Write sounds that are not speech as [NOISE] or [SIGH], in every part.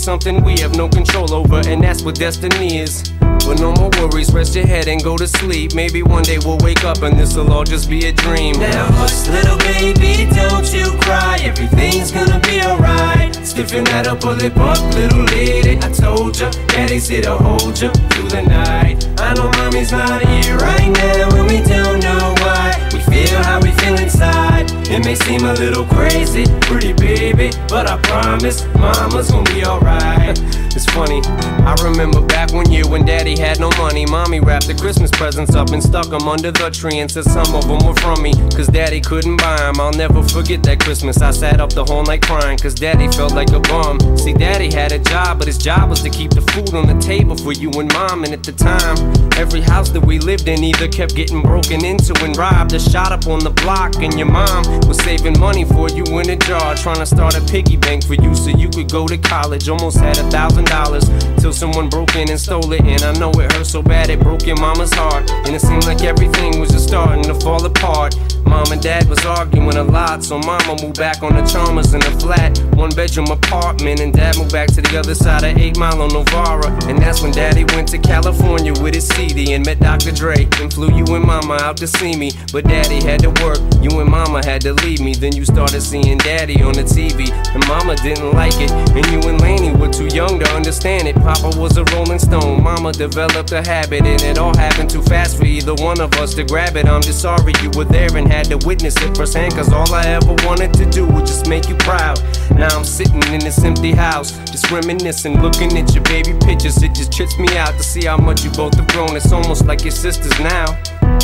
something we have no control over, and that's what destiny is. But no more worries, rest your head and go to sleep. Maybe one day we'll wake up and this'll all just be a dream. Now hush, little baby, don't you cry. Everything's gonna be alright. Stiffen that upper lip up, little lady. I told ya, daddy's here to hold ya through the night. I know mommy's not here right now, and we don't know why. Feel how we feel inside. It may seem a little crazy, pretty baby, but I promise mama's gonna be alright. It's funny, I remember back one year when daddy had no money. Mommy wrapped the Christmas presents up and stuck them under the tree and said some of them were from me. Cause daddy couldn't buy them. I'll never forget that Christmas. I sat up the whole night crying cause daddy felt like a bum. See, daddy had a job, but his job was to keep the food on the table for you and mom. And at the time, every house that we lived in either kept getting broken into and robbed or shot up on the block. And your mom was saving money for you in a jar, trying to start a piggy bank for you so you could go to college. Almost had a thousand dollars till someone broke in and stole it. And I know it hurt so bad it broke your mama's heart. And it seemed like everything was just starting to fall apart. Mom and dad was arguing a lot, so mama moved back on the Chalmers in a flat, one bedroom apartment. And dad moved back to the other side of 8 Mile on Novara. And that's when daddy went to California with his CD and met Dr. Dre. And flew you and mama out to see me. But daddy had to work, you and mama had to leave me. Then you started seeing daddy on the TV. And mama didn't like it. And you and Laney were too young to understand it. Papa was a rolling stone, mama developed a habit. And it all happened too fast for either one of us to grab it. I'm just sorry you were there and had to witness it firsthand. Cause all I ever wanted to do was just make you proud. Now I'm sitting in this empty house, just reminiscing, looking at your baby pictures. It just trips me out to see how much you both have grown. It's almost like your sisters now.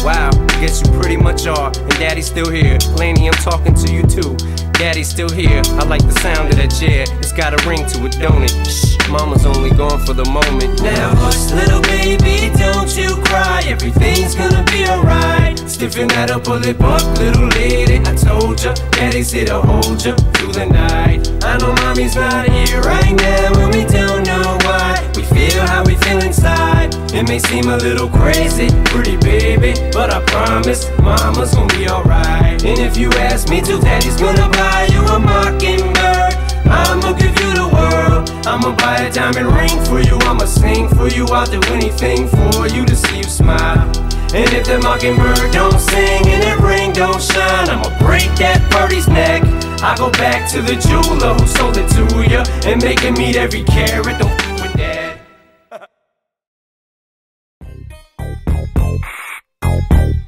Wow, I guess you pretty much are. And daddy's still here. Laney, I'm talking to you too. Daddy's still here. I like the sound of that chair. It's got a ring to it, don't it? Shh, mama's only gone for the moment. Now hush, little baby, don't you cry. Everything's gonna be alright. Stiffen that upper lip up, little lady. I told ya, daddy's here to hold ya through the night. I know mommy's not here right now, and we don't know why. We feel how we feel inside. It may seem a little crazy, pretty baby, but I promise mama's gonna be alright. And if you ask me to, daddy's gonna buy you a mockingbird. I'ma give you the world. I'ma buy a diamond ring for you. I'ma sing for you. I'll do anything for you to see you smile. And if the mockingbird don't sing and that ring don't shine, I'ma break that birdie's neck. I go back to the jeweler who sold it to ya and make him meet every carat. Don't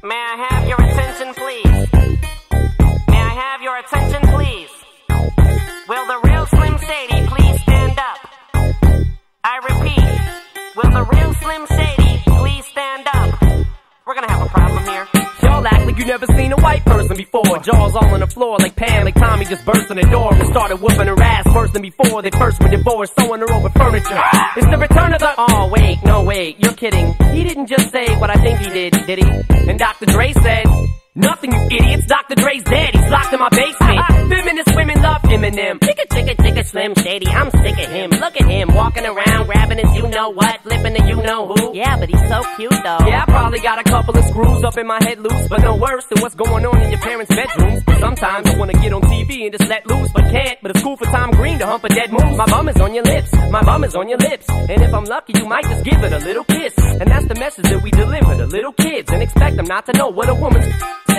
May I have your attention, please? May I have your attention, please? Will the real Slim Shady please stand up? I repeat, will the real Slim Shady please stand up? We're gonna have a problem here. You never seen a white person before. Jaws all on the floor like Pam, like Tommy just burst in the door and started whooping her ass worse than before. They first were divorced, throwing her over furniture. It's the return of the. Oh wait, no wait, you're kidding. He didn't just say what I think he did, did he? And Dr. Dre said. Nothing, you idiots. Dr. Dre's dead. He's locked in my basement. Feminist women love Eminem. Chicka, chicka, chicka, Slim Shady. I'm sick of him. Look at him walking around, grabbing his you know what, flipping the you know who. Yeah, but he's so cute though. Yeah, I probably got a couple of screws up in my head loose, but no worse than what's going on in your parents' bedrooms. Sometimes I wanna get on TV and just let loose, but can't. But it's cool for Tom Green to hump a dead moose. My bum is on your lips, my bum is on your lips. And if I'm lucky, you might just give it a little kiss. And that's the message that we deliver to little kids and expect them not to know what a woman's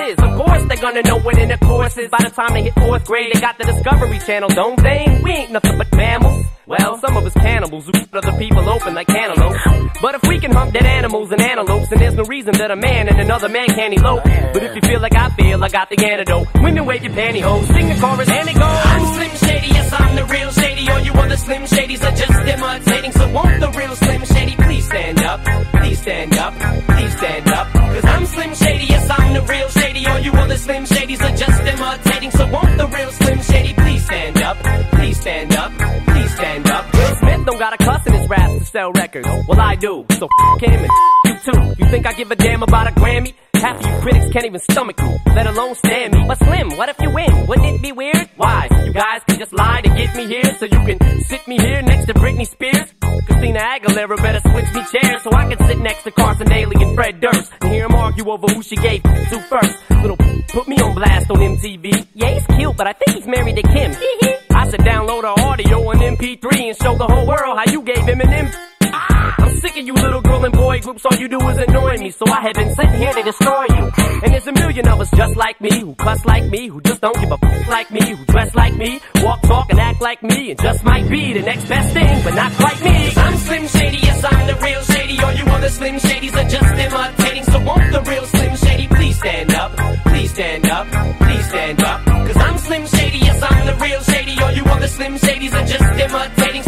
is. Of course, they're gonna know what intercourse is by the time they hit fourth grade. They got the Discovery Channel, don't they? We ain't nothing but mammals. Well, some of us cannibals who cut other people open like cantaloupes. But if we can hump dead animals and antelopes, then there's no reason that a man and another man can't elope. But if you feel like I feel, I got the antidote. Women wave your pantyhose, sing the chorus, and it goes. I'm Slim Shady, yes, I'm the real Shady. All you other Slim Shadys are just imitating. So won't the real Slim Shady please stand up? Please stand up, please stand up. Cause I'm Slim Shady, the real Shady. All you other Slim Shadys are just imitating. So won't the real Slim Shady please stand up? Please stand up, please stand up. Will Smith don't got a cuss in his raps to sell records. Well, I do. So f him and you too. You think I give a damn about a Grammy? Half of you critics can't even stomach me, let alone stand me. But Slim, what if you win? Wouldn't it be weird? Why? You guys can just lie to get me here, so you can sit me here next to Britney Spears. Christina Aguilera better switch me chairs so I can sit next to Carson Daly and Fred Durst and hear them argue over who she gave to first. Little put me on blast on MTV. Yeah, he's cute, but I think he's married to Kim. I should download her audio on MP3 and show the whole world how you gave him an M. Sick of you little girl and boy groups, all you do is annoy me, so I have been sitting here to destroy you. And there's a million of us just like me, who cuss like me, who just don't give a fuck like me, who dress like me, walk, talk, and act like me, and just might be the next best thing, but not quite me. I'm Slim Shady, yes, I'm the real Shady. All you other Slim Shadys are just imitating. So won't the real Slim Shady please stand up? Please stand up, please stand up. Cause I'm Slim Shady, yes, I'm the real Shady. All you other Slim Shadys are just imitating.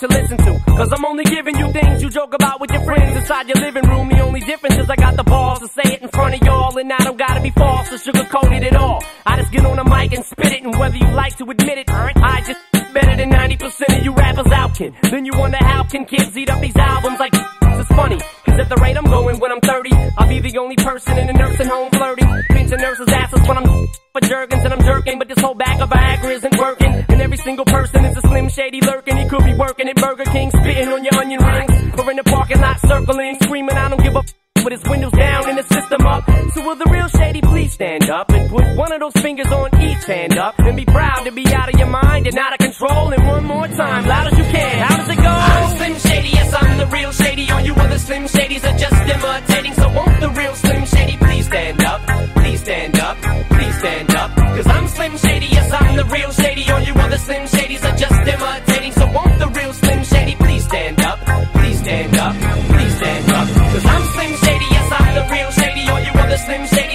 To listen to. Cause I'm only giving you things you joke about with your friends inside your living room. The only difference is I got the balls to say it in front of y'all. And I don't gotta be false or sugarcoated at all. I just get on the mic and spit it. And whether you like to admit it, I just better than 90% of you rappers out can. Then you wonder how can kids eat up these albums like it's funny. Cause at the rate I'm going when I'm 30, I'll be the only person in a nursing home flirting. Pinching nurses' asses when I'm [LAUGHS] for Jergens and I'm jerking. But this whole bag of Viagra isn't working. Single person is a slim shady lurking. He could be working at Burger King, spitting on your onion rings. Or in the parking lot circling, screaming, I don't give a f- with his windows down and the system up. So will the real shady please stand up and put one of those fingers on each hand up and be proud to be out of your mind and out of control. And one more time, loud as you can. How does it go? I'm Slim Shady, yes, I'm the real Shady. All you other Slim Shadys are just imitating. So won't the real Slim Shady please stand up? Please stand up, please stand up. Cause I'm Slim Shady, yes, I'm the real Shady. Other Slim Shadys are just imitating. So won't the real Slim Shady please stand up? Please stand up, please stand up. Cause I'm Slim Shady, yes, I'm the real Shady. All you other Slim Shadys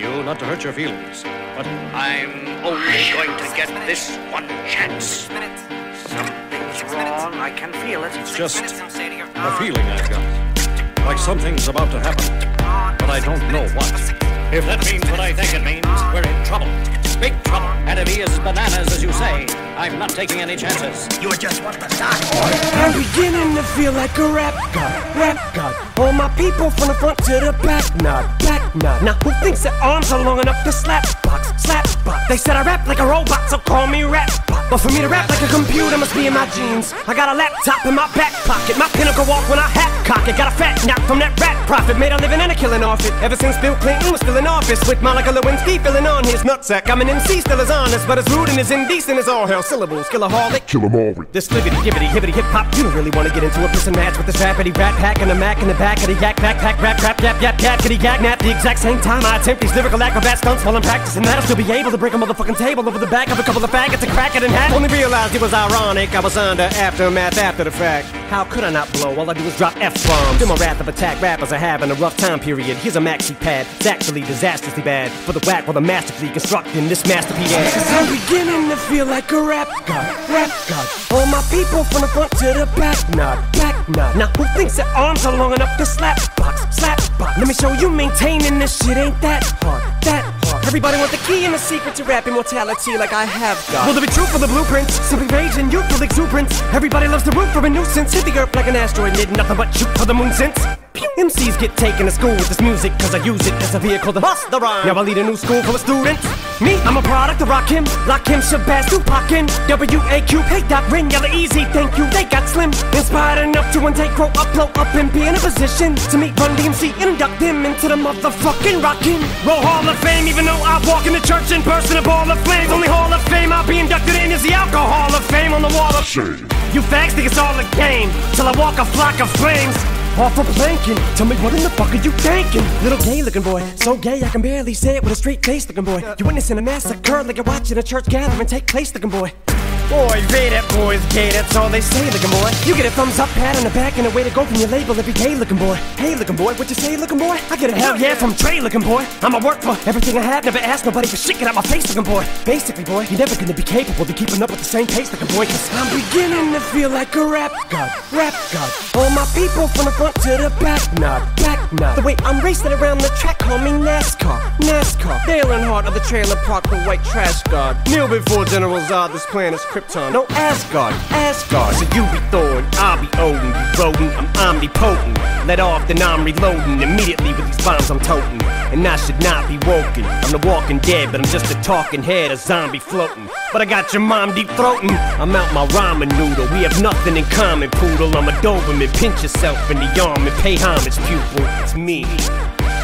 you, not to hurt your feelings. But I'm only going to get this one chance. Something's wrong. I can feel it. it's just a feeling I've got. Like something's about to happen. But I don't know what. If that means what I think it means, we're in trouble. Big trouble. And if he is bananas, as you say, I'm not taking any chances. You just want to start. I'm beginning to feel like a rap god, rap god. All my people from the front to the back, nod, back nod. Now who thinks their arms are long enough to slap box, slap box? They said I rap like a robot, so call me rap bot. But for me to rap like a computer must be in my genes. I got a laptop in my back pocket, my pinnacle walk when I hat cock it. Got a fat knock from that rat profit, made a living and a killing off it. Ever since Bill Clinton was still in office, with Monica Lewinsky filling on his nutsack. I'm an MC, still as honest, but as rude and as indecent as all hell. Syllables, killaholic. Kill 'em all. This libbity, gibbity, hibbity, hip hop. You don't really want to get into a piss and match with this rappity rap pack and a mac in the back of the yak backpack rap rap yap yap yap kitty yak nap. The exact same time I attempt these lyrical acrobat stunts while I'm practicing that, I'll still be able to break a motherfucking table over the back of a couple of faggots and crack it in half. Hat. Only realized it was ironic. I was under aftermath after the fact. How could I not blow? All I do is drop F bombs. Feel my wrath of attack. Rappers are having a rough time period. Here's a maxi pad. It's actually disastrously bad. For the whack while the masterfully constructing this masterpiece. I'm beginning to feel like a rap god. Rap god. All my people from the front to the back. Nod. Back nod. Now who thinks their arms are long enough to slap box? Slap box. Let me show you maintaining this shit ain't that hard. That. Everybody want the key and the secret to rap immortality like I have got. Will there be truth for the blueprints? Simply rage and youthful exuberance. Everybody loves the root for a nuisance. Hit the earth like an asteroid, did nothing but shoot for the moon since. MCs get taken to school with this music Cause I use it as a vehicle to bust the rhyme. Now I lead a new school full of students. Me, I'm a product of Rakim Lakim, Shabazz, Tupac, and W-A-Q Hey, Doc, Rin, Yella, Easy, thank you. They got slim Inspired enough to one day grow up, blow up And be in a position to meet Run DMC And induct them into the motherfucking Rockin' Roll Hall of Fame Even though I walk in the church and burst in person A ball of flames. Only Hall of Fame I'll be inducted in is the Alcohol of Fame On the wall of shame. You fags think it's all a game Till I walk a flock of flames off for planking. Tell me what in the fuck are you thinking? Little gay looking boy, so gay I can barely say it with a straight face looking boy. You witnessing a massacre like you're watching a church gathering take place looking boy. Boy, Ray, that boy's gay, that's all they say, looking boy. You get a thumbs up, pat on the back, and a way to go from your label every day, looking boy. Hey, looking boy, what you say, looking boy? I get a hell yeah from Trey, looking boy. I'ma work for everything I have, never ask nobody for shit, get out my face, looking boy. Basically, boy, you're never gonna be capable of keeping up with the same pace, looking boy, cause I'm beginning to feel like a rap god, rap god. All my people from the front to the back, nod, back nod. The way I'm racing around the track, call me NASCAR, NASCAR. Dale Earnhardt of the trailer park, the white trash god. Kneel before General Zod, this plan is planet's Krypton. No Asgard, Asgard. So you be Thor and I'll be Odin. You rodent, I'm omnipotent. Let off, then I'm reloading immediately with these bombs I'm toting. And I should not be woken. I'm the walking dead, but I'm just a talking head, a zombie floating. But I got your mom deep throating. I'm out my ramen noodle. We have nothing in common, poodle. I'm a Doberman. Pinch yourself in the arm and pay homage, pupil. It's me.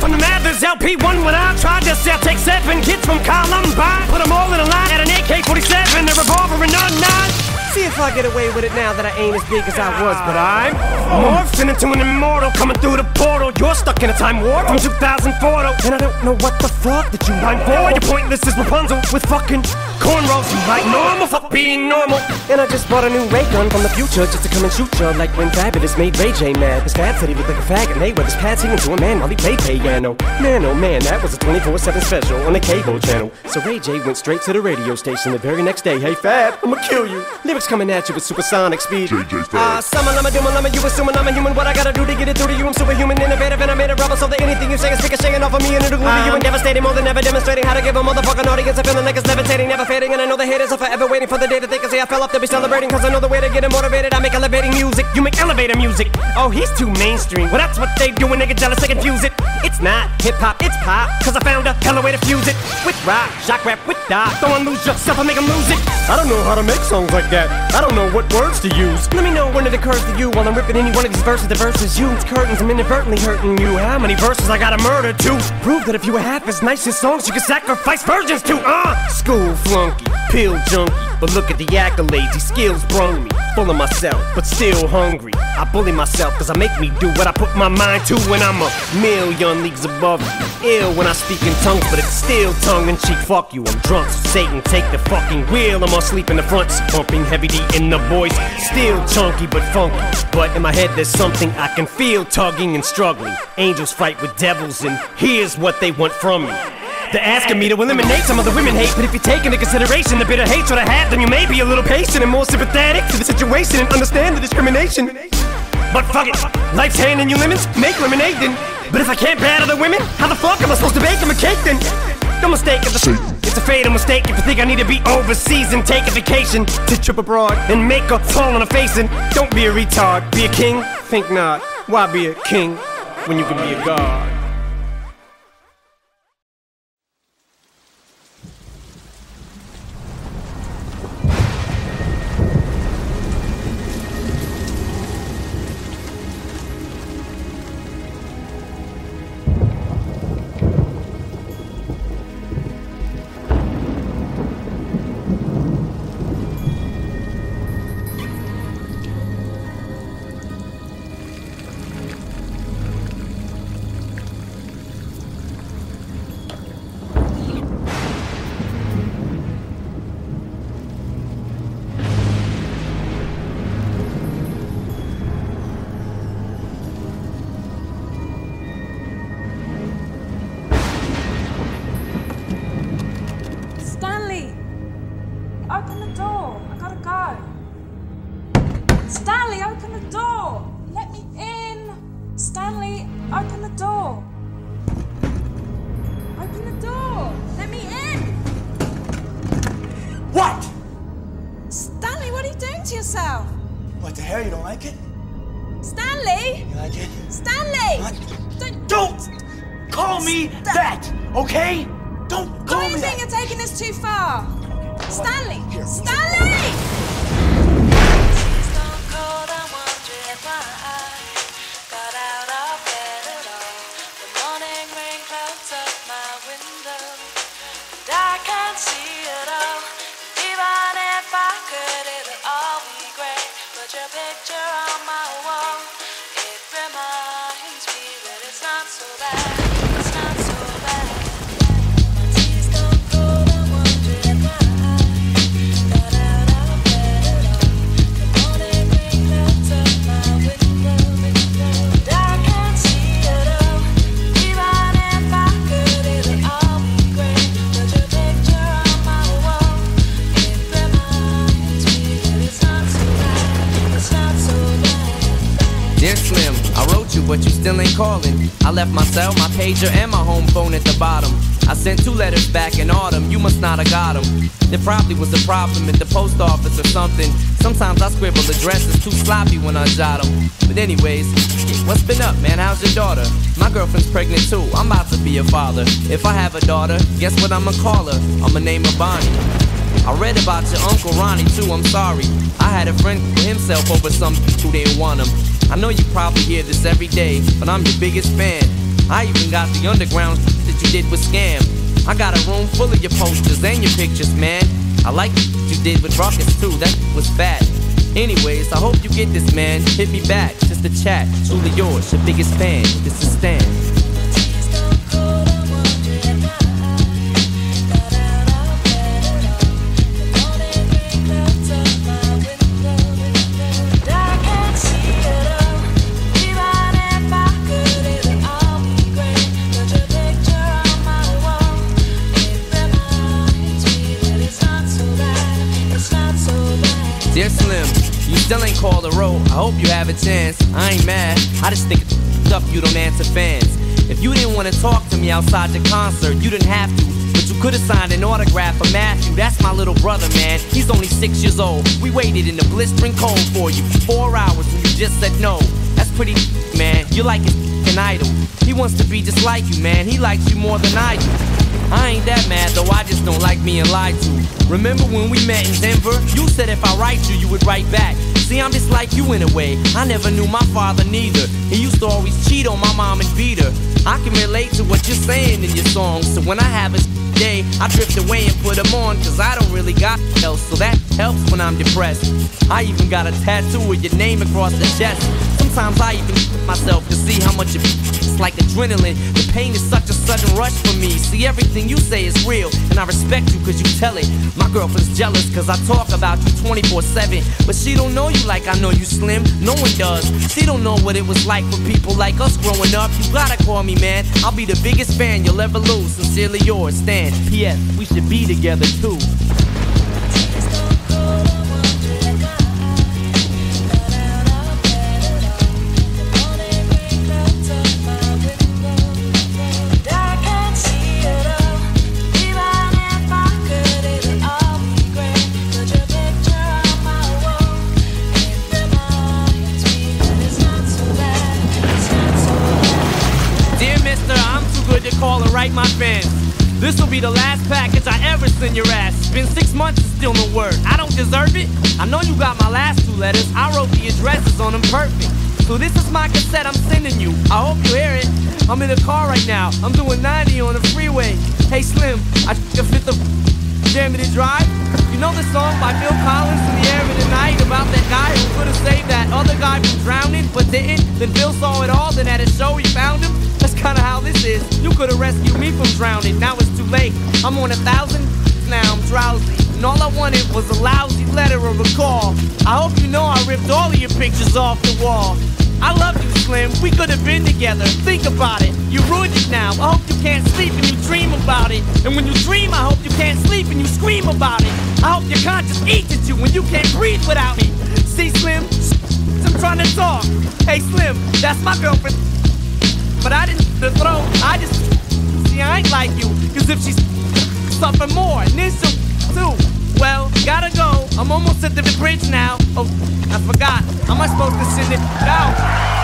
from the Mathers LP1 when I tried to sell. Take seven kids from Columbine, put them all in a line at an AK-47, a revolver and a nine. See if I get away with it now that I ain't as big as I was, but I'm morphing into an immortal coming through the portal. You're stuck in a time warp from 2004, and I don't know what the fuck that you rhyme for. You're pointless as Rapunzel with fucking cornrows. You like normal, fuck being normal. And I just bought a new ray gun from the future just to come and shoot you like when Fabulous made Ray J mad. His fat said he looked like a fag, faggot. Mayweather's pad singing to a man while he played piano. Man, oh man, that was a 24/7 special on the cable channel. So Ray J went straight to the radio station the very next day. Hey Fab, I'ma kill you. Lyrics coming at you with supersonic speed. Ah, uh, summon, I'm a doom, I'm a you assuming I'm a human. What I gotta do to get it through to you? I'm superhuman, innovative, and I made a rubber so that anything you say is ricocheting off of me and it'll glue to you and devastating more than ever demonstrating how to give a motherfucking audience a feeling like it's levitating, never fading. And I know the haters are forever waiting for the day that they can say I fell off to be celebrating. Cause I know the way to get them motivated. I make elevating music, you make elevator music. Oh, he's too mainstream. Well, that's what they do when they get jealous, they confuse it. It's not hip hop, it's pop. Cause I found a hella way to fuse it. With rock, shock rap, with dot. Don't lose yourself and make them lose it. I don't know how to make songs like that. I don't know what words to use. Let me know when it occurs to you while I'm ripping any one of these verses. The verses you, it's curtains, I'm inadvertently hurting you. How many verses I gotta murder to prove that if you were half as nice as songs, you could sacrifice virgins to? Uh, school flunky, pill junkie. But look at the accolades, these skills brung me. Full of myself, but still hungry. I bully myself cause I make me do what I put my mind to when I'm a million leagues above you. Ill when I speak in tongues, but it's still tongue in cheek. Fuck you, I'm drunk, so Satan take the fucking wheel. I'm asleep in the front, pumping heavy D in the voice. Still chunky but funky. But in my head there's something I can feel tugging and struggling. Angels fight with devils, and here's what they want from me. They're asking me to eliminate some of the women hate, but if you take into consideration the bitter hatred I have, then you may be a little patient and more sympathetic to the situation and understand the discrimination. But fuck it, life's handing you lemons, make lemonade then. But if I can't battle the women, how the fuck am I supposed to bake them a cake then? No mistake, it's a, fatal mistake if you think I need to be overseas and take a vacation to trip abroad and make a fall on a face and don't be a retard, be a king? Think not. Why be a king when you can be a god? I left my cell, my pager, and my home phone at the bottom. I sent two letters back in autumn, you must not have got them. There probably was a problem at the post office or something. Sometimes I scribble addresses too sloppy when I jot them. But anyways, what's been up, man? How's your daughter? My girlfriend's pregnant too. I'm about to be a father. If I have a daughter, guess what I'ma call her? I'ma name her Bonnie. I read about your Uncle Ronnie too, I'm sorry. I had a friend himself over some who didn't want him. I know you probably hear this every day, but I'm your biggest fan. I even got the underground that you did with Scam. I got a room full of your posters and your pictures, man. I like what you did with Rockets too, that was fat. Anyways, I hope you get this, man. Hit me back, just a chat. Truly yours, your biggest fan. This is Stan. Roll. I hope you have a chance. I ain't mad. I just think it's up you don't answer fans. If you didn't want to talk to me outside the concert, you didn't have to. But you could have signed an autograph for Matthew. That's my little brother, man. He's only six years old. We waited in the blistering cold for you for four hours and you just said no. That's pretty, man. You're like an idol. He wants to be just like you, man. He likes you more than I do. I ain't that mad though, I just don't like being lied to. Remember when we met in Denver? You said if I write you, you would write back. See, I'm just like you in a way. I never knew my father neither. He used to always cheat on my mom and beat her. I can relate to what you're saying in your songs. So when I have a day, I drift away and put them on. Cause I don't really got else. So that helps when I'm depressed. I even got a tattoo with your name across the chest. Sometimes I even myself to see how much it it's like adrenaline. The pain is such a sudden rush for me. See, everything you say is real, and I respect you cause you tell it. My girlfriend's jealous cause I talk about you 24 7. But she don't know you like I know you slim. No one does. She don't know what it was like for people like us growing up. You gotta call me, man. I'll be the biggest fan you'll ever lose. Sincerely yours, Stan. P.S. We should be together too. I ever send your ass. It's been six months and still no word. I don't deserve it. I know you got my last two letters. I wrote the addresses on them perfect. So this is my cassette I'm sending you. I hope you hear it. I'm in the car right now. I'm doing 90 on the freeway. Hey Slim, I took a fifth of Germany Drive. You know the song by Phil Collins in the air of the night about that guy who could have saved that other guy from drowning but didn't? Then Bill saw it all, then at a show he found him. That's kinda how this is. You could have rescued me from drowning, now it's too late. I'm on a thousand, now I'm drowsy. And all I wanted was a lousy letter or a call. I hope you know I ripped all of your pictures off the wall. I love you, Slim. We could have been together. Think about it. You ruined it now. I hope you can't sleep and you dream about it. And when you dream, I hope you can't sleep and you scream about it. I hope your conscience eats at you when you can't breathe without me. See, Slim? I'm trying to talk. Hey, Slim, that's my girlfriend. but I didn't the throw. I just see I ain't like you, cause if she's suffer more, and this too. Well, gotta go. I'm almost at the bridge now. Oh, I forgot. How am I supposed to send it out?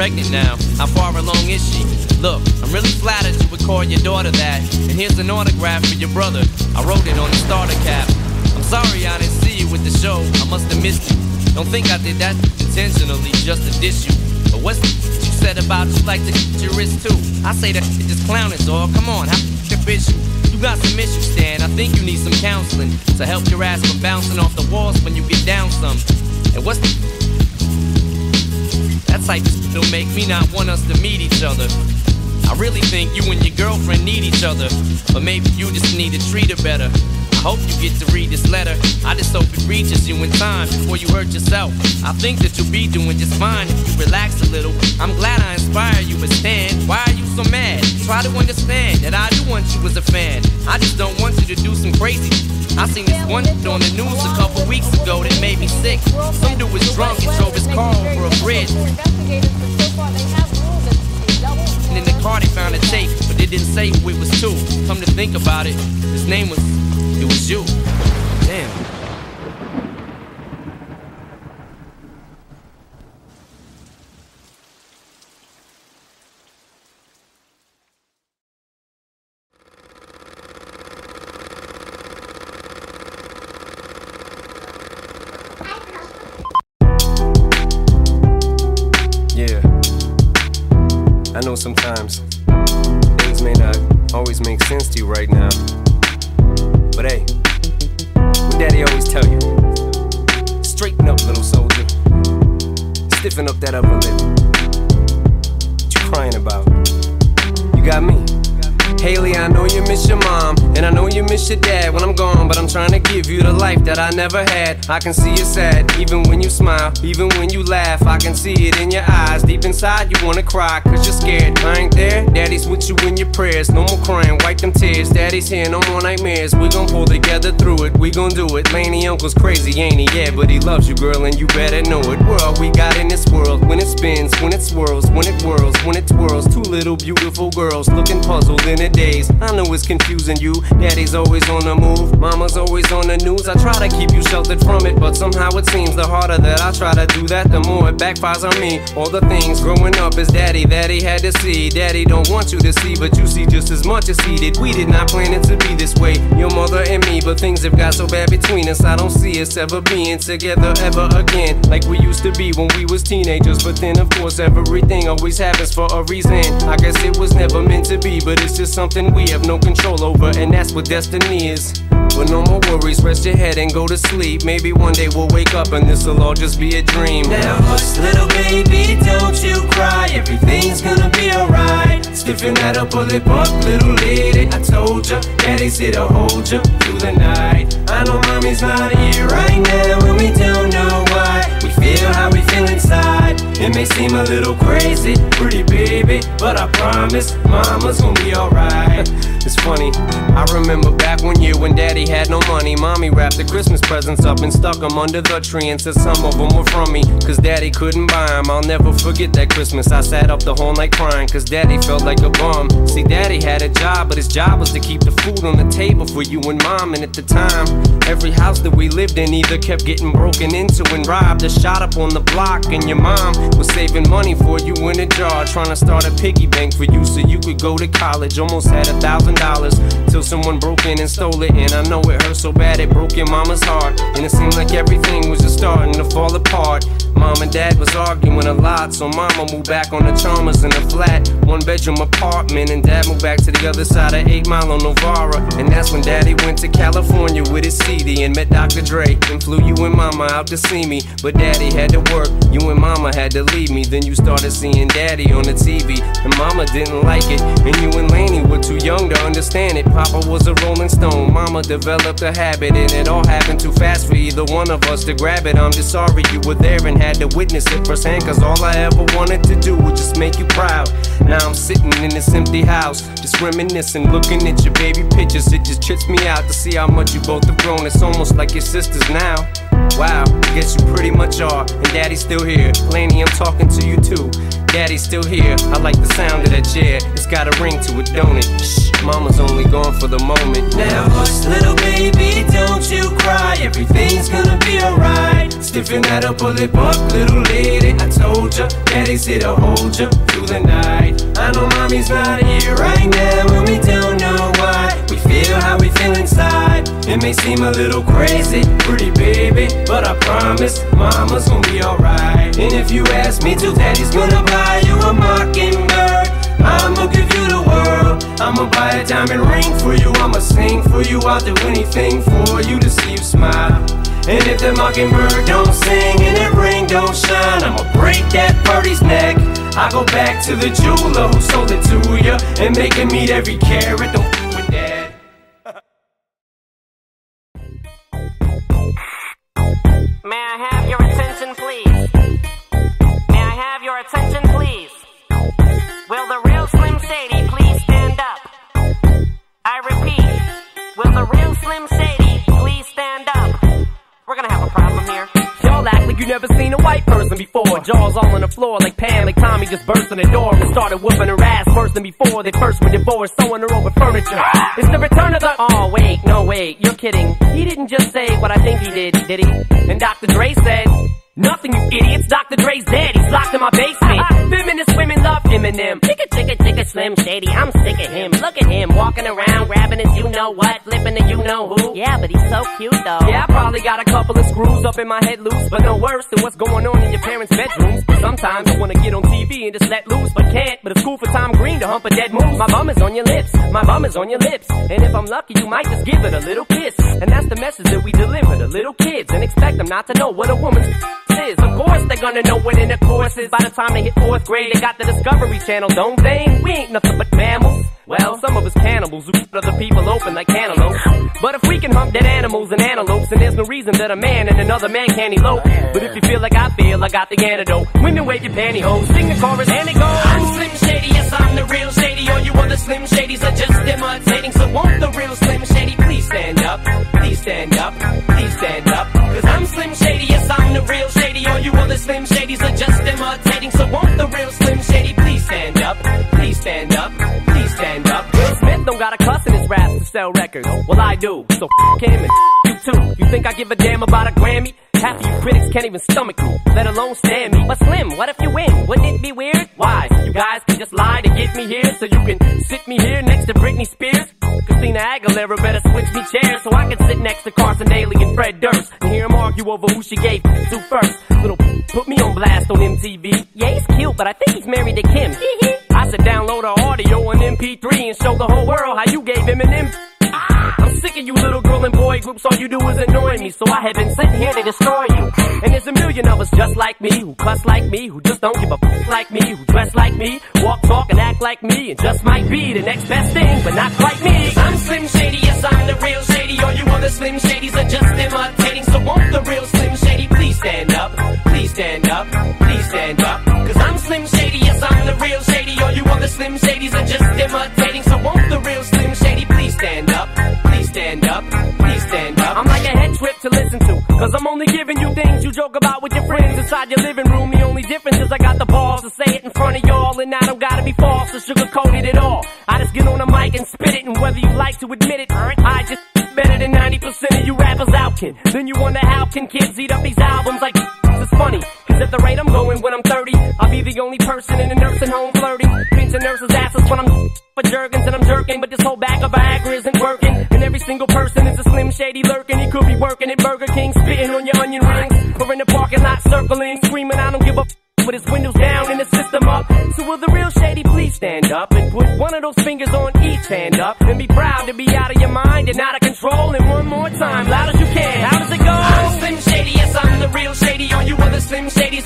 Pregnant now. How far along is she? Look, I'm really flattered you would call your daughter that. And here's an autograph for your brother. I wrote it on the starter cap. I'm sorry I didn't see you with the show. I must have missed you. Don't think I did that intentionally just to diss you. But what's you said about you like to your wrist too? I say that shit just clowning, dog. Come on, how the bitch you? You got some issues, Stan. I think you need some counseling to help your ass from bouncing off the walls when you get down some. And what's the that type will make me not want us to meet each other. I really think you and your girlfriend need each other, but maybe you just need to treat her better. I hope you get to read this letter. I just hope it reaches you in time before you hurt yourself. I think that you'll be doing just fine if you relax a little. I'm glad I inspire you, but Stan, why are you so mad? Try to understand that I do want you as a fan. I just don't want you to do some crazy. I seen this one on the news a couple weeks ago that made me sick. Some dude was drunk and drove his car over a bridge. And in the car they found a tape, but they didn't say who it was to. Come to think about it, his name was you. Life that I never had. I can see you sad, even when you smile, even when you laugh. I can see it in your eyes. Deep inside, you wanna cry, cause you're scared. I ain't there, daddy's with you in your prayers. No more crying, wipe them tears. Daddy's here, no more nightmares. We gon' pull together through it, we gon' do it. Laney uncle's crazy, ain't he? Yeah, but he loves you, girl, and you better know it. We're all we got in this world. When it spins, when it swirls, when it whirls, when it twirls. Two little beautiful girls looking puzzled in a daze. I know it's confusing you. Daddy's always on the move, mama's always on the news. I try to keep you sheltered from it, but somehow it seems the harder that I try to do that, the more it backfires on me. All the things growing up is daddy that he had to see. Daddy don't want you to see, but you see just as much as he did. We did not plan it to be this way, your mother and me, but things have got so bad between us. I don't see us ever being together ever again, like we used to be when we was teenagers. But then, of course, everything always happens for a reason. I guess it was never meant to be, but it's just something we have no control over, and that's what destiny is. But no more worries, rest your head and go to sleep. Maybe one day we'll wake up and this'll all just be a dream. Now hush, little baby, don't you cry. Everything's gonna be alright. Stiffen that upper lip up, little lady. I told ya, daddy's here to hold ya through the night. I know mommy's not here right now, and we don't know why. We feel how we feel inside. It may seem a little crazy, pretty baby, but I promise mama's gonna be alright. [LAUGHS] It's funny, I remember back one year when daddy had no money. Mommy wrapped the Christmas presents up and stuck them under the tree and said some of them were from me. Cause daddy couldn't buy them. I'll never forget that Christmas. I sat up the whole night crying cause daddy felt like a bum. See, daddy had a job, but his job was to keep the food on the table for you and mom. And at the time, every house that we lived in either kept getting broken into and robbed or shot up on the block. And your mom was saving money for you in a jar, trying to start a piggy bank for you so you could go to college. Almost had a thousand dollars till someone broke in and stole it. And I know it hurt so bad it broke your mama's heart. And it seemed like everything was just starting to fall apart. Mom and dad was arguing a lot, so mama moved back on the Chalmers in a flat, one bedroom apartment. And dad moved back to the other side of 8 Mile on Novara. And that's when daddy went to California with his CD and met Dr. Dre. And flew you and mama out to see me. But daddy had to work, you and mama had to leave me. Then you started seeing daddy on the TV, and mama didn't like it. And you and Laney were too young to understand it. Papa was a rolling stone, mama developed a habit, and it all happened too fast for either one of us to grab it. I'm just sorry you were there and had to witness it firsthand, cause all I ever wanted to do was just make you proud. Now I'm sitting in this empty house, just reminiscing, looking at your baby pictures. It just trips me out to see how much you both have grown. It's almost like your sisters now. Wow, guess you pretty much are. And daddy's still here. Laney, I'm talking to you too. Daddy's still here. I like the sound of that chair. It's got a ring to it, don't it? Shh, mama's only gone for the moment. Now hush, little baby, don't you cry. Everything's gonna be alright. Stiffen that up, pull it up, little lady. I told ya, daddy's here to hold ya through the night. I know mommy's not here right now, and we don't know why. We feel how we feel inside. It may seem a little crazy, pretty baby, but I promise mama's gonna be alright. And if you ask me to, daddy's gonna buy you a mockingbird. I'ma give you the world. I'ma buy a diamond ring for you. I'ma sing for you. I'll do anything for you to see you smile. And if the mockingbird don't sing and that ring don't shine, I'ma break that birdie's neck. I go back to the jeweler who sold it to ya and make him meet every carat. Don't May I have your attention, please? May I have your attention, please? Will the real Slim Shady please stand up? I repeat, will the real Slim Shady please stand up? We're gonna have a problem here. You never seen a white person before. Jaws all on the floor like Pam, like Tommy just burst in the door and started whooping her ass worse than before. They first were divorced, throwing her over furniture. It's the return of the. Oh wait, no wait, you're kidding. He didn't just say what I think he did, did he? And Dr. Dre said. Nothing, you idiots. Dr. Dre's dead. He's locked in my basement. Feminist women love Eminem. Chicka, chicka, chicka, Slim Shady. I'm sick of him. Look at him walking around, grabbing his you know what, flipping the you know who. Yeah, but he's so cute though. Yeah, I probably got a couple of screws up in my head loose, but no worse than what's going on in your parents' bedrooms. Sometimes I wanna get on TV and just let loose, but can't. But it's cool for Tom Green to hump a dead moose. My bum is on your lips, my bum is on your lips. And if I'm lucky, you might just give it a little kiss. And that's the message that we deliver to little kids and expect them not to know what a woman's is. Of course, they're gonna know what in the course is. By the time they hit fourth grade, they got the Discovery Channel, don't they? We ain't nothing but mammals. Well, some of us cannibals who cut other people open like cantaloupes. But if we can hump dead animals and antelopes, then there's no reason that a man and another man can't elope. But if you feel like I feel, I got the antidote. Women wave your pantyhose, sing the chorus, and it goes. I'm Slim Shady, yes, I'm the real Shady. All you other Slim Shadys are just imitating. So won't the real Slim Shady please stand up? Please stand up, please stand up. Cause I'm Slim Shady, the real Shady. All you other Slim Shadys are just imitating. So won't the real Slim Shady please stand up? Please stand up, please stand up. Will Smith don't got a cuss in his raps to sell records. Well, I do. So f him and you too. You think I give a damn about a Grammy? Half of you critics can't even stomach me, let alone stand me. But Slim, what if you win? Wouldn't it be weird? Why? You guys can just lie to get me here, so you can sit me here next to Britney Spears. Christina Aguilera better switch me chairs so I can sit next to Carson Daly and Fred Durst and hear argue over who she gave to first. Little put me on blast on MTV. Yeah, he's cute, but I think he's married to Kim. I said download her audio on MP3 and show the whole world how you gave him an M. Sick of you little girl and boy groups, all you do is annoy me, so I have been sitting here to destroy you. And there's a million of us just like me, who cuss like me, who just don't give a f- like me, who dress like me, walk, talk, and act like me, and just might be the next best thing, but not quite me. I'm Slim Shady, yes, I'm the real Shady. All you other Slim Shadys are just imitating. So won't the real Slim Shady please stand up? Please stand up, please stand up. Cause I'm Slim Shady, yes, I'm the real Shady. All you other Slim Shadys are just imitating. To listen to. Cause I'm only giving you things you joke about with your friends inside your living room. The only difference is I got the balls to say it in front of y'all. And I don't gotta be false or sugarcoated at all. I just get on the mic and spit it. And whether you like to admit it, I just better than 90% of you rappers out can. Then you wonder how can kids eat up these albums like it's funny. Cause at the rate I'm going when I'm 30, I'll be the only person in a nursing home flirting. Pinching nurses' asses when I'm for jerkins and I'm jerking. But this whole bag of Viagra isn't working. And every single person is a slim shady lurking. He could be working at Burger King, spitting on your onion rings, or in the parking lot circling, screaming, I don't give a. F- with his windows down and the system up. So will the real shady please stand up and put one of those fingers on each hand up and be proud to be out of your mind and out of control. And one more time, loud as you can. How does it go? I'm Slim Shady, yes I'm the real shady. All you other Slim Shadys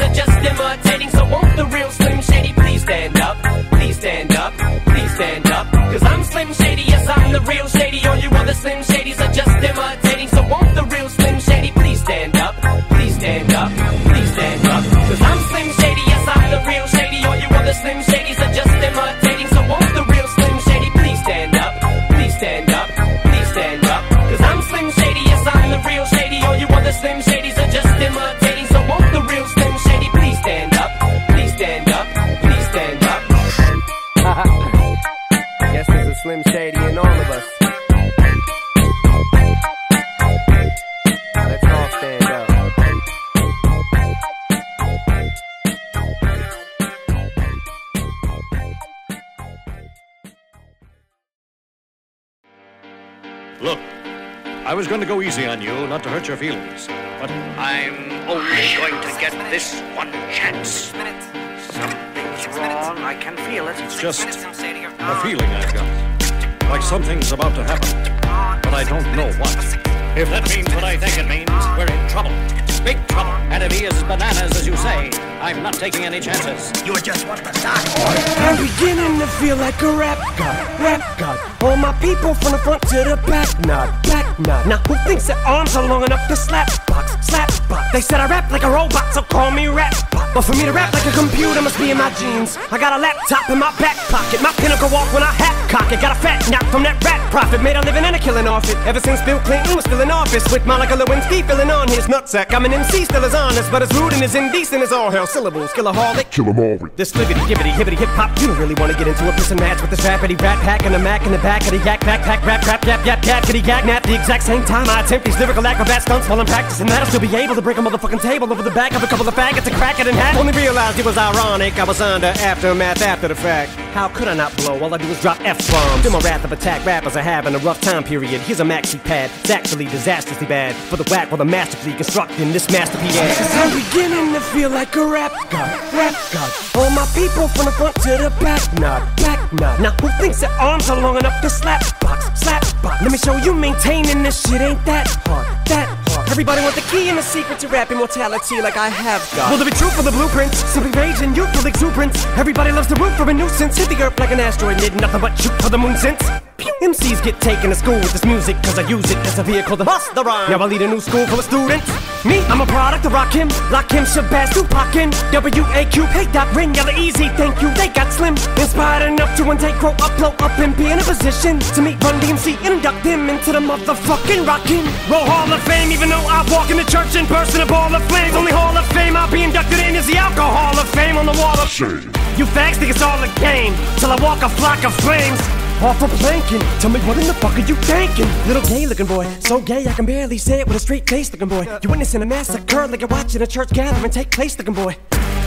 to hurt your feelings. But I'm only going to get this one chance. Something's wrong. I can feel it. it's just a feeling I've got. Like something's about to happen. But I don't know what. If that means what I think it means, we're in trouble. Big trouble. And if he is bananas, as you say, I'm not taking any chances. You just want to start. Beginning to feel like a rap god, rap god. All my people from the front to the back, nod, back nod. Now who thinks their arms are long enough to slap box, slap box? They said I rap like a robot, so call me rap bot. But for me to rap like a computer must be in my genes. I got a laptop in my back pocket, my pinnacle walk when I hat cock it. Got a fat knock from that rat profit, made a living and a killing off it. Ever since Bill Clinton was still in office, with Monica Lewinsky filling on his nutsack. I'm an MC, still as honest, but as rude and as indecent as all hell. Syllables, killaholic. Kill 'em all. This flippity gibbity hibbity hip hop, you don't really wanna get into a piss and match with this rappity rap pack and a mac in the back of the yak backpack rap rap yap yap yap kitty yak nap. The exact same time I attempt these lyrical acrobat stunts while I'm practicing that, I'll still be able to break a motherfucking table over the back of a couple of faggots and crack it in half. Only realized it was ironic, I was under aftermath after the fact. How could I not blow? All I do is drop F bombs. Feel my wrath of attack rappers are having a rough time period. Here's a maxi pad, it's actually disastrously bad for the whack while the masterfully constructing this masterpiece. I'm beginning to feel like a rap god, rap god. All my people from the front to the back, nod, back nod. Now who thinks their arms are long enough to slap box, slap box? Let me show you maintaining this shit ain't that hard, that. Everybody want the key and the secret to rap immortality like I have got. Will there be truth for the blueprints? Simply rage and youthful exuberance. Everybody loves to root for a nuisance. Hit the earth like an asteroid, did nothing but shoot for the moon since. MCs get taken to school with this music cause I use it as a vehicle to bust the rhyme. Now I lead a new school full of students. Me, I'm a product of Rakim, Lakim, Shabazz, Tupac, and W-A-Q, hey, Doc, Ren, Yella, Eazy, thank you, they got slim. Inspired enough to one take, grow up, blow up, and be in a position to meet Run DMC and induct them into the motherfucking Rock 'n' Roll Hall of Fame, even though I walk in the church and burst in person, a ball of flames. Only Hall of Fame I'll be inducted in is the Alcohol of Fame on the wall of shame. You fags think it's all a game, till I walk a flock of flames. Off for planking, tell me what in the fuck are you thinking? Little gay looking boy, so gay I can barely say it with a straight face looking boy. You witnessing a massacre like you're watching a church gathering take place looking boy.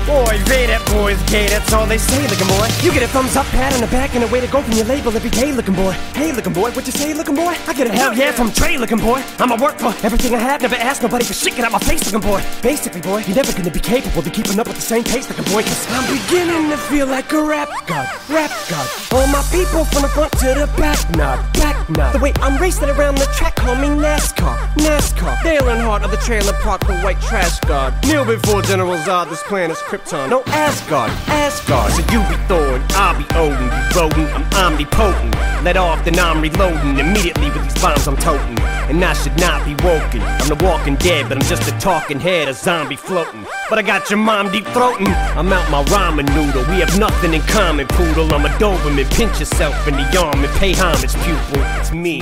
Boy, that boy's gay, that's all they say, looking boy. You get a thumbs up, pat on the back, and a way to go from your label every day, looking boy. Hey, looking boy, what you say, looking boy? I get a hell yeah from Trey, looking boy. I'ma work for everything I have, never ask nobody for shit, get out my face, looking boy. Basically, boy, you're never gonna be capable of keeping up with the same pace, looking boy, cause I'm beginning to feel like a rap god, rap god. All my people from the front to the back, nod, back nod. The way I'm racing around the track, call me NASCAR, NASCAR. Dale Earnhardt of the trailer park, the white trash god. Kneel before General Zod, this plan is planet's Krypton. No Asgard, Asgard. So you be Thor and I'll be Odin. You rodent, I'm omnipotent. Let off, then I'm reloading immediately with these bombs I'm toting. And I should not be woken. I'm the walking dead, but I'm just a talking head, a zombie floating. But I got your mom deep throating. I'm out my ramen noodle. We have nothing in common, poodle. I'm a Doberman. Pinch yourself in the arm and pay homage, pupil. It's me.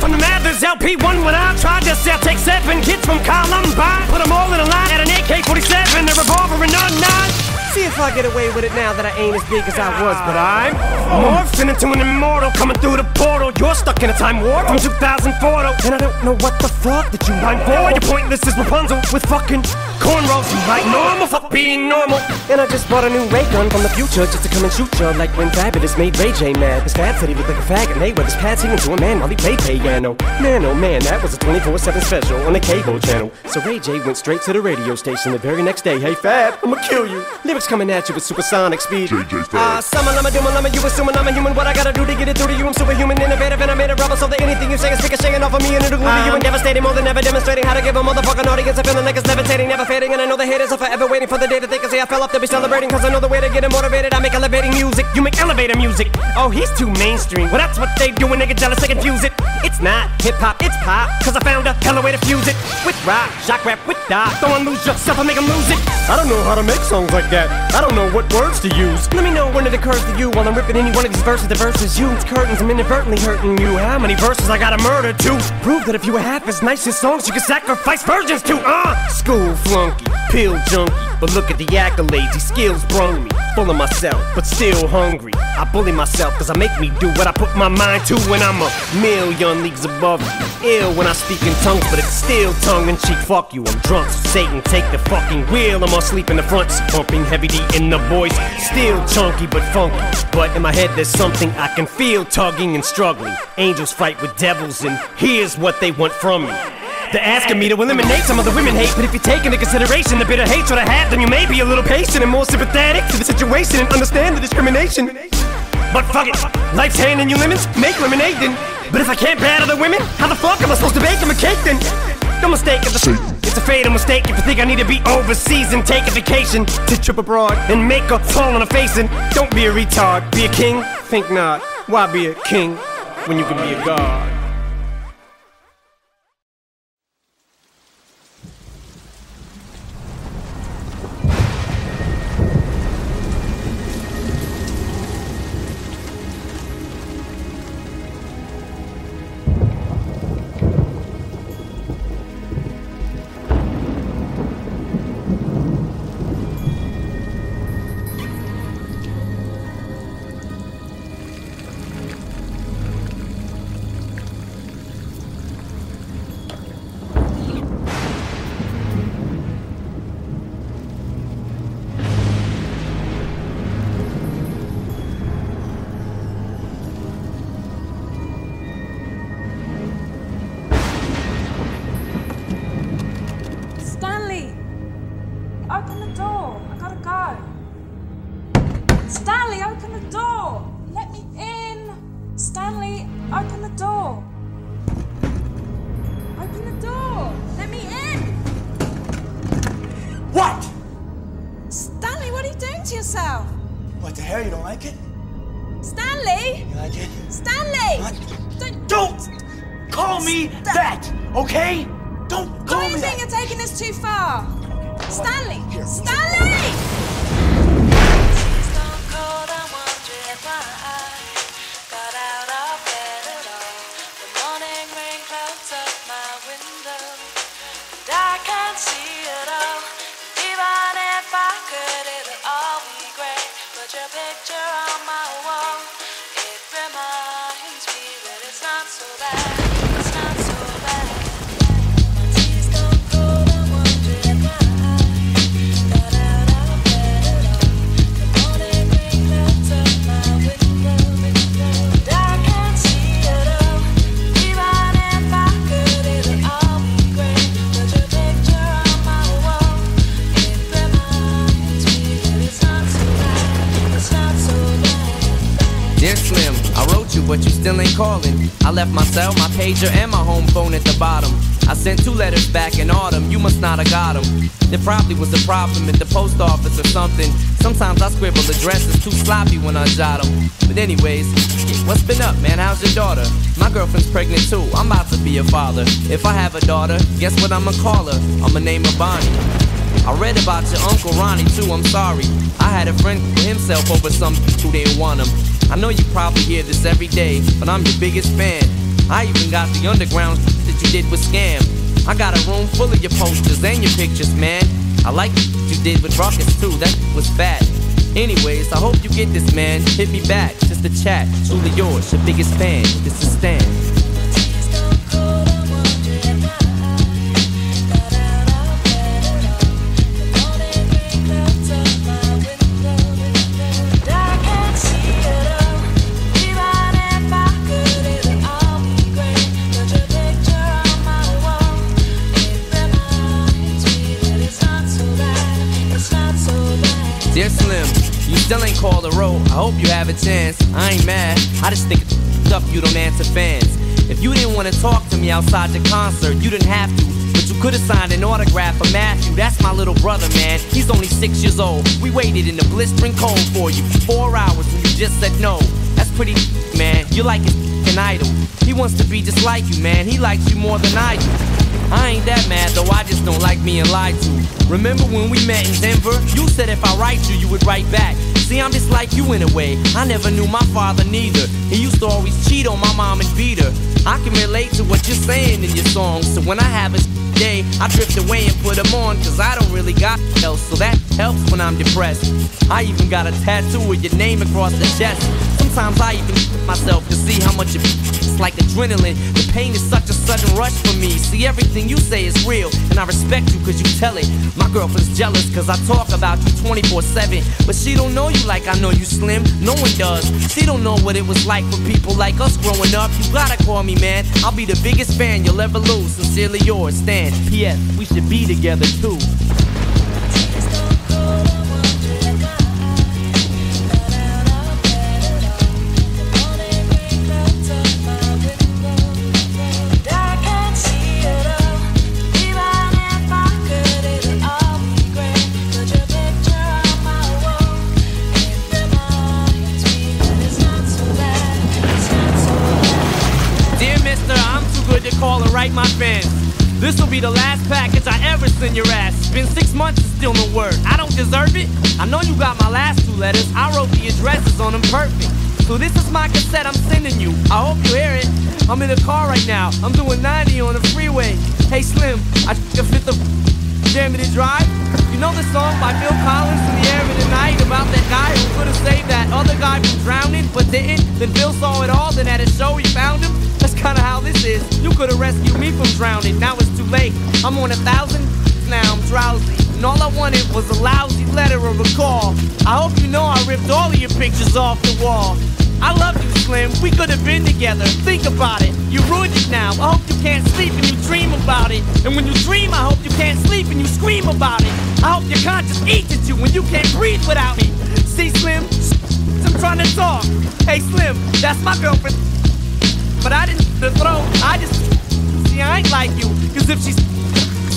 from the Mathers LP1 when I tried to sell. Take seven kids from Columbine, put them all in a line at an AK-47, a revolver and a nine. See if I get away with it now that I ain't as big as I was, but I'm morphing into an immortal coming through the portal. You're stuck in a time warp from 2004 though, and I don't know what the fuck that you mind for. You're pointless as Rapunzel with fucking cornrows. You like normal, fuck being normal. And I just bought a new ray gun from the future just to come and shoot you like when Fabolous made Ray J mad. His Fab said he looked like a faggot. Mayweather's pad singing to a man while he played piano. Man, oh man, that was a 24/7 special on the cable channel. So Ray J went straight to the radio station the very next day. Hey Fab, I'ma kill you. Lyrics coming at you with supersonic speed. Ah, summer, lama, doom, lama, you assuming I'm a human. What I gotta do to get it through to you? I'm superhuman, innovative, and I made a rubber so that anything you say is ricocheting off of me and it'll glue to you and devastating more than ever demonstrating how to give a motherfucking audience a feeling like it's levitating, never fading. And I know the haters are forever waiting for the day that they can say I fell off to be celebrating. Cause I know the way to get them motivated. I make elevating music, you make elevator music. Oh, he's too mainstream. Well, that's what they do when they get jealous, they confuse it. It's not hip hop, it's pop. Cause I found a hella way to fuse it. With rock, shock rap, with dot. Don't lose yourself and make them lose it. I don't know how to make songs like that. I don't know what words to use. Let me know when it occurs to you while I'm ripping any one of these verses. The verses you, it's curtains, I'm inadvertently hurting you. How many verses I gotta murder to prove that if you were half as nice as songs, you could sacrifice virgins to? Uh, school flunky, pill junkie. But look at the accolades, these skills brung me. Full of myself, but still hungry. I bully myself cause I make me do what I put my mind to when I'm a million leagues above you. Ill when I speak in tongues, but it's still tongue in cheek. Fuck you, I'm drunk. So Satan, take the fucking wheel. I'm all asleep in the front, pumping heavy D in the voice. Still chunky but funky. But in my head, there's something I can feel tugging and struggling. Angels fight with devils, and here's what they want from me. They're asking me to eliminate some of the women hate, but if you take into consideration the bitter hatred I have, then you may be a little patient and more sympathetic to the situation and understand the discrimination. But fuck it, life's handing you lemons, make lemonade then. But if I can't bear other women, how the fuck am I supposed to bake them a cake then? No mistake, it's a, it's a fatal mistake if you think I need to be overseas and take a vacation to trip abroad and make a fall on a face and don't be a retard, be a king? Think not. Why be a king when you can be a god? That, okay? Don't do call you me think that. you're taking this too far? Stanley! Stanley! But you still ain't calling. I left my cell, my pager, and my home phone at the bottom. I sent two letters back in autumn, you must not have got them. There probably was a problem at the post office or something. Sometimes I scribble addresses too sloppy when I jot them. But anyways, what's been up, man? How's your daughter? My girlfriend's pregnant too. I'm about to be a father. If I have a daughter, guess what I'ma call her? I'ma name her Bonnie. I read about your Uncle Ronnie too, I'm sorry. I had a friend himself over some who didn't want him. I know you probably hear this every day, but I'm your biggest fan. I even got the underground that you did with Skam. I got a room full of your posters and your pictures, man. I like what you did with Rawkus too, that was fat. Anyways, I hope you get this, man. Hit me back, just a chat. Truly yours, your biggest fan. This is Stan. Still ain't called a roll. I hope you have a chance. I ain't mad. I just think it's up you don't answer fans. If you didn't want to talk to me outside the concert, you didn't have to. But you could have signed an autograph for Matthew. That's my little brother, man. He's only six years old. We waited in the blistering cold for you for four hours and you just said no. That's pretty, man. You're like an idol. He wants to be just like you, man. He likes you more than I do. I ain't that mad though, I just don't like being lied to. Remember when we met in Denver? You said if I write you, you would write back. See, I'm just like you in a way. I never knew my father neither. He used to always cheat on my mom and beat her. I can relate to what you're saying in your songs. So when I have a day, I drift away and put them on. Cause I don't really got else. So that helps when I'm depressed. I even got a tattoo with your name across the chest. Sometimes I even myself to see how much it it's like adrenaline. The pain is such a sudden rush for me. See, everything you say is real, and I respect you cause you tell it. My girlfriend's jealous cause I talk about you 24 7. But she don't know you like I know you, Slim. No one does. She don't know what it was like for people like us growing up. You gotta call me, man. I'll be the biggest fan you'll ever lose. Sincerely yours, Stan. P.S. We should be together too. I ever send your ass. Been six months and still no word. I don't deserve it. I know you got my last two letters. I wrote the addresses on them perfect. So this is my cassette I'm sending you. I hope you hear it. I'm in the car right now. I'm doing 90 on the freeway. Hey Slim, I took a fifth of Germany Drive. You know the song by Phil Collins in the air of the night about that guy who could have saved that other guy from drowning but didn't? Then Bill saw it all, then at a show he found him. That's kinda how this is. You could have rescued me from drowning, now it's too late. I'm on a thousand, now I'm drowsy. And all I wanted was a lousy letter or a call. I hope you know I ripped all of your pictures off the wall. I love you, Slim. We could have been together. Think about it. You ruined it now. I hope you can't sleep and you dream about it. And when you dream, I hope you can't sleep and you scream about it. I hope your conscience eats at you when you can't breathe without me. See, Slim? I'm trying to talk. Hey, Slim, that's my girlfriend. But I didn't the throw. I just see I ain't like you. Cause if she's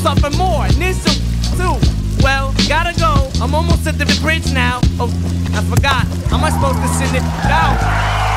something more, and this too. Well, gotta go. I'm almost at the bridge now. Oh, I forgot. How am I supposed to send it out?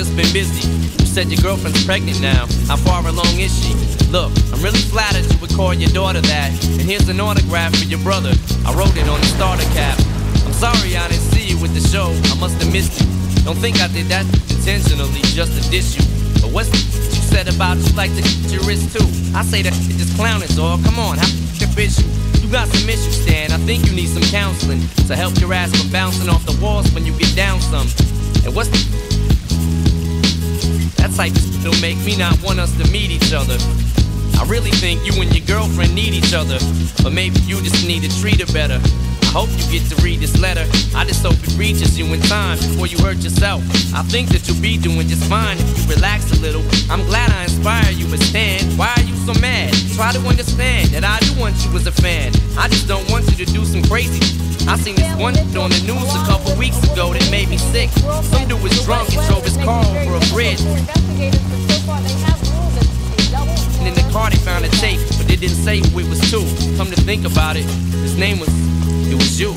Just been busy. You said your girlfriend's pregnant now. How far along is she? Look, I'm really flattered you would call your daughter that. And here's an autograph for your brother. I wrote it on the starter cap. I'm sorry I didn't see you with the show. I must have missed you. Don't think I did that intentionally just to diss you. But what's you said about you like to your wrist too? I say that shit just clowning, dog. Come on, how the bitch you? You got some issues, Stan. I think you need some counseling to help your ass from bouncing off the walls when you get down some. And what's the that type will make me not want us to meet each other. I really think you and your girlfriend need each other, but maybe you just need to treat her better. I hope you get to read this letter. I just hope it reaches you in time before you hurt yourself. I think that you'll be doing just fine if you relax a little. I'm glad I inspire you, but stand. Why are you so mad? Try to understand that I do want you as a fan. I just don't want you to do some crazy. I seen this one on the news a couple weeks ago that made me sick. Some And in the car they found a tape, but they didn't say who it was to. Come to think about it, his name was, it was you.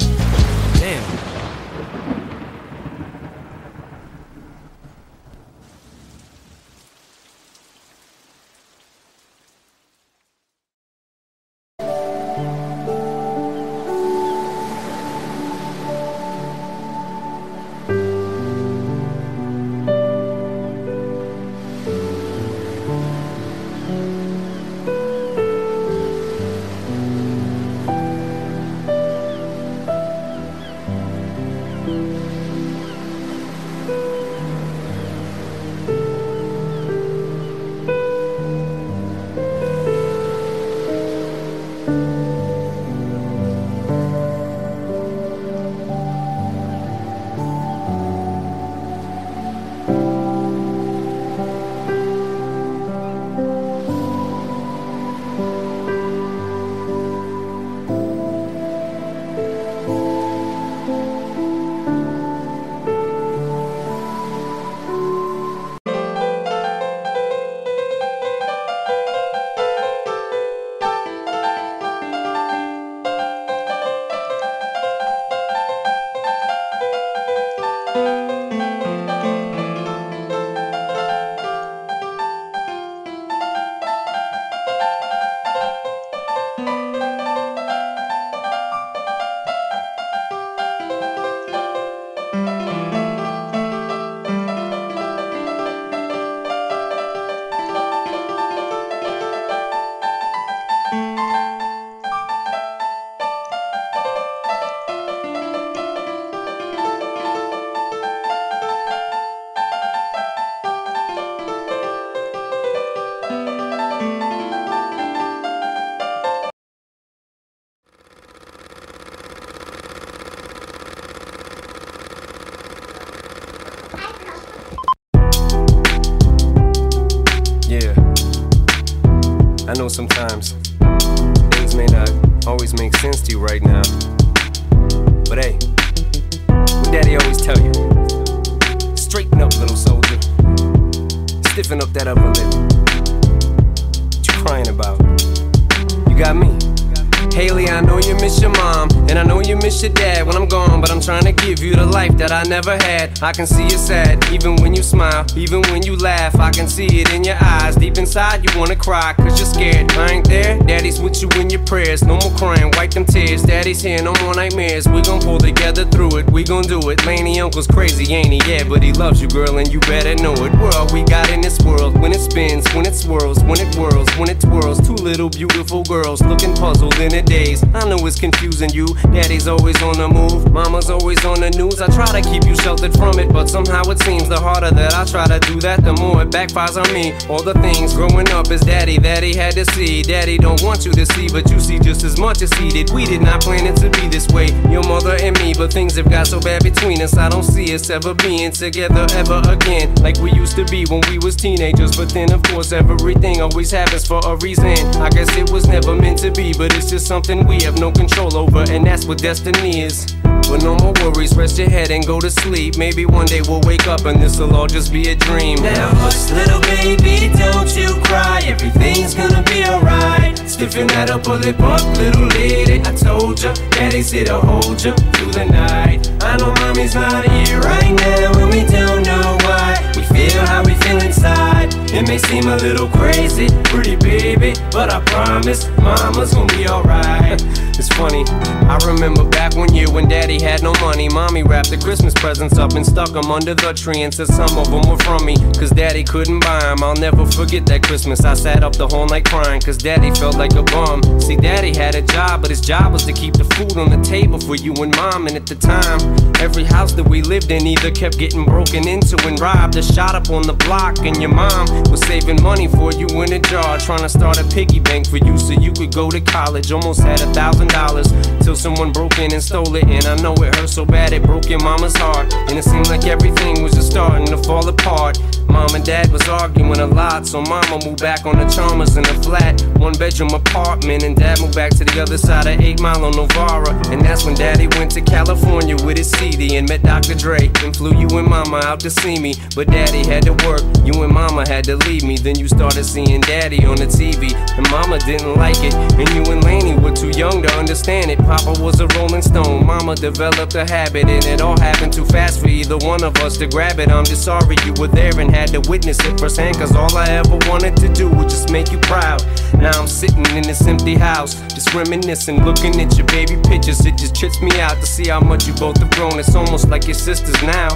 I can see you sad, even when you smile, even when you laugh. I can see it in your eyes. Deep inside, you wanna cry, cause you're scared. I ain't there, daddy's with you in your prayers. No more crying, wipe them tears. Daddy's here, no more nightmares. We gon' pull together through it, we gon' do it. Laney uncle's crazy, ain't he? Yeah, but he loves you, girl, and you better know it. All we got in this world. When it spins, when it swirls, when it whirls, when it twirls. Two little beautiful girls looking puzzled in a daze. I know it's confusing you. Daddy's always on always on the news. I try to keep you sheltered from it, but somehow it seems the harder that I try to do that, the more it backfires on me. All the things growing up is daddy that he had to see. Daddy don't want you to see, but you see just as much as he did. We did not plan it to be this way, your mother and me, but things have got so bad between us. I don't see us ever being together ever again, like we used to be when we was teenagers. But then, of course, everything always happens for a reason. I guess it was never meant to be, but it's just something we have no control over, and that's what destiny is. But no more worries, rest your head and go to sleep. Maybe one day we'll wake up and this'll all just be a dream. Now hush, little baby, don't you cry. Everything's gonna be alright. Stiffen that upper lip up, little lady. I told ya, daddy's here to hold ya through the night. I know mommy's not here right now, and we don't know why. We feel how we feel inside. It may seem a little crazy, pretty baby, but I promise mama's gonna be alright. Funny, I remember back one year when daddy had no money. Mommy wrapped the Christmas presents up and stuck them under the tree and said some of them were from me. Cause daddy couldn't buy them. I'll never forget that Christmas. I sat up the whole night crying cause daddy felt like a bum. See, daddy had a job, but his job was to keep the food on the table for you and mom. And at the time, every house that we lived in either kept getting broken into and robbed or shot up on the block. And your mom was saving money for you in a jar, trying to start start a piggy bank for you so you could go to college. Almost had a thousand dollars till someone broke in and stole it. And I know it hurt so bad it broke your mama's heart. And it seemed like everything was just starting to fall apart. Mom and dad was arguing a lot, so mama moved back on the Chalmers in the flat, one bedroom apartment. And dad moved back to the other side of 8 Mile on Novara. And that's when daddy went to California with his CD and met Dr. Dre. And flew you and mama out to see me. But daddy had to work, you and mama had to leave me. Then you started seeing daddy on the TV. And mama didn't like it. And you and Laney were too young to understand it. Papa was a rolling stone, mama developed a habit. And it all happened too fast for either one of us to grab it. I'm just sorry you were there and had to witness it firsthand. Cause all I ever wanted to do was just make you proud. Now I'm sitting in this empty house, just reminiscing, looking at your baby pictures. It just trips me out to see how much you both have grown. It's almost like your sisters now.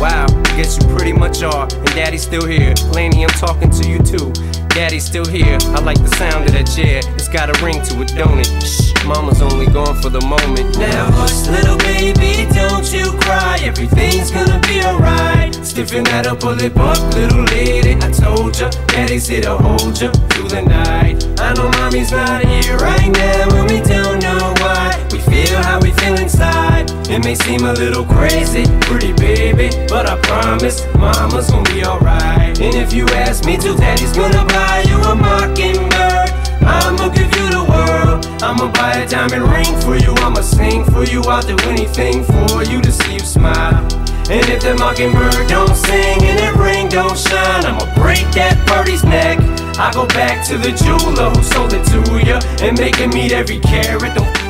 Wow, I guess you pretty much are. And daddy's still here. Laney, I'm talking to you too. Daddy's still here. I like the sound of that chair. It's got a ring to it, don't it? Shh, mama's only gone for the moment. Now hush, little baby, don't you cry. Everything's gonna be alright. Stiffen that up, pull it up, little lady. I told ya, daddy's here to hold ya through the night. I know mommy's not here right now, and we don't know why. We feel how we feel inside. It may seem a little crazy, pretty baby, but I promise mama's gonna be alright. And if you ask me to, daddy's gonna buy you a mockingbird. I'ma give you the world. I'ma buy a diamond ring for you. I'ma sing for you. I'll do anything for you to see you smile. And if the mockingbird don't sing and that ring don't shine, I'ma break that birdie's neck. I go back to the jeweler who sold it to ya and make him meet every carat. Don't